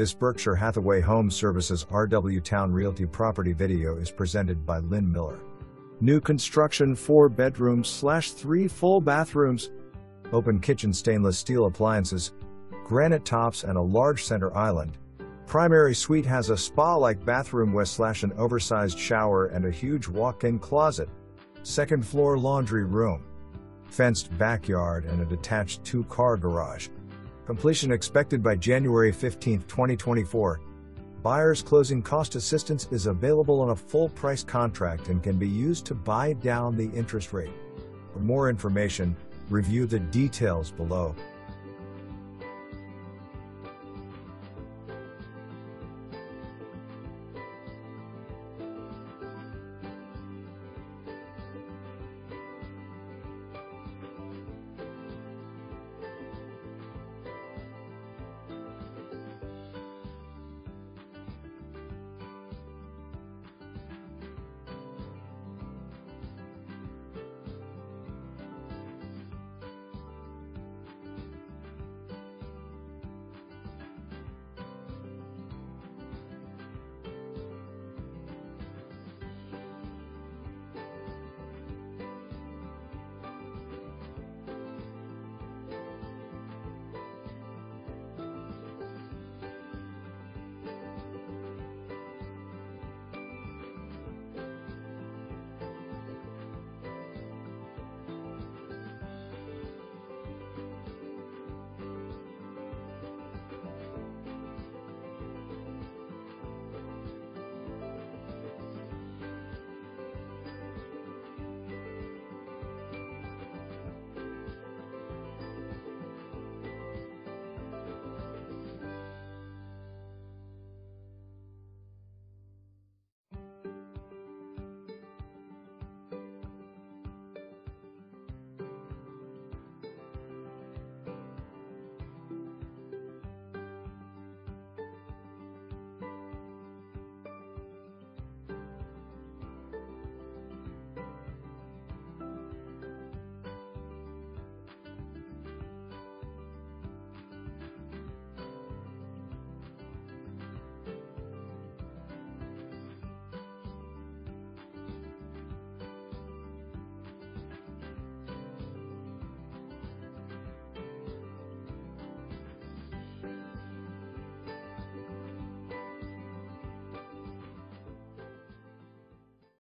This Berkshire Hathaway Home Services RW Towne Realty property video is presented by Lin Miller. New construction 4 bedrooms slash 3 full bathrooms. Open kitchen stainless steel appliances, granite tops and a large center island. Primary suite has a spa-like bathroom with slash an oversized shower and a huge walk-in closet. Second floor laundry room. Fenced backyard and a detached two-car garage. Completion expected by January 15, 2024. Buyer's closing cost assistance is available on a full price contract and can be used to buy down the interest rate. For more information, review the details below.